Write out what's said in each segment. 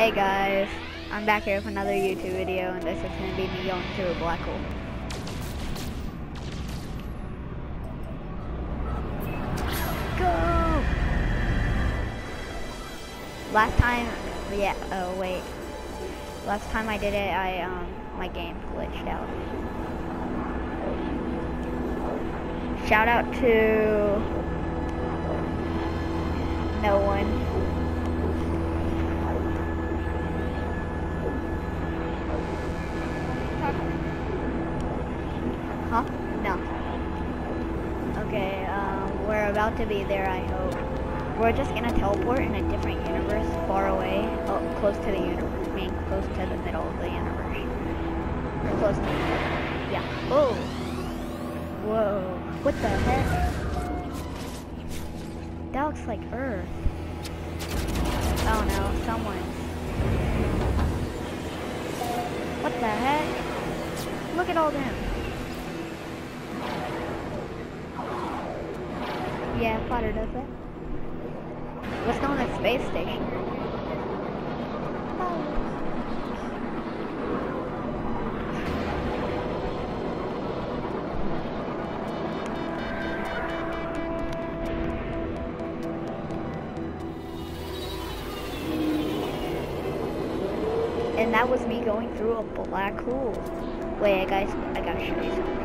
Hey guys, I'm back here with another YouTube video and this is going to be me going through a black hole. Go! Last time, yeah, oh wait. Last time I did it, I, um, my game glitched out. Shout out to no one. About to be there, I hope. We're just gonna teleport in a different universe far away, oh, close to the universe, I mean close to the middle of the universe. Close to the middle. Yeah. Oh! Whoa. What the heck? That looks like Earth. Oh no, someone's. What the heck? Look at all them. Yeah, Potter does that. What's known as space station? And that was me going through a black hole. Wait, guys, I gotta show you something.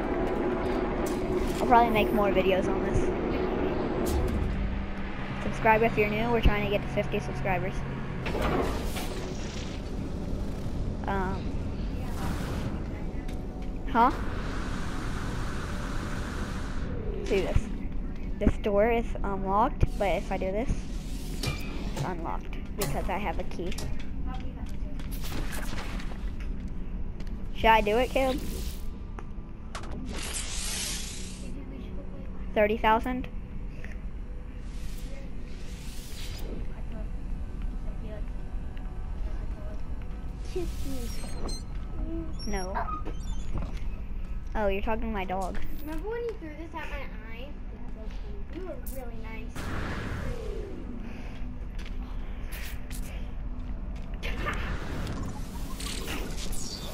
I'll probably make more videos on this subscribe if you're new. We're trying to get to 50 subscribers. Um. Huh? Do this. This door is unlocked, but if I do this, it's unlocked because I have a key. Should I do it, Caleb? 30,000? No. Oh, you're talking to my dog. Remember when you threw this at my eye? You were really nice.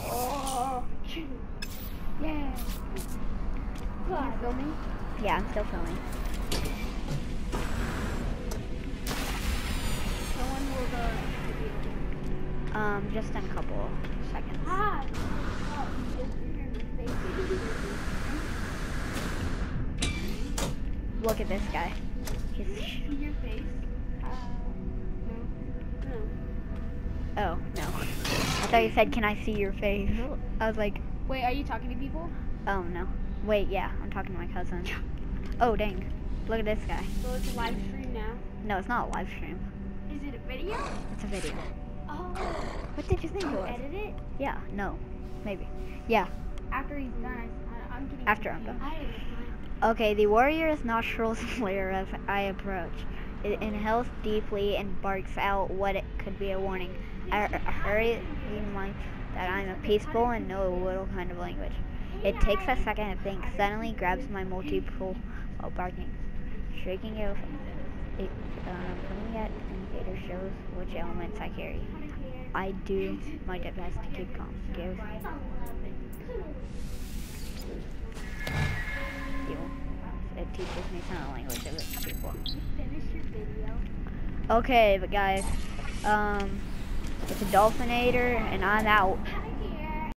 oh. Yeah. Are you filming? Yeah, I'm still filming. Um, just in a couple seconds. Ah. Look at this guy. Your face? Uh, no. No. Oh, no. I thought you said, can I see your face? I was like... Wait, are you talking to people? Oh, no. Wait, yeah, I'm talking to my cousin. Oh, dang. Look at this guy. So it's a live stream now? No, it's not a live stream. Is it a video? It's a video. Oh. What did you think it was? Edit it? Yeah, no. Maybe. Yeah. After he's done, I, am getting After I'm done. Okay, the warrior's nostrils flare as I approach. It inhales deeply and barks out what it could be a warning. I hurry in mind that I'm a peaceful and know a little kind of language. It takes a second to think, suddenly grabs my Multi-Tool while barking. Shaking it, it um, pointing at indicator shows which elements I carry. I do my best to keep calm. Give it teaches me sign language of it people. Okay, but guys, um, it's a Dolphinator, and I'm out.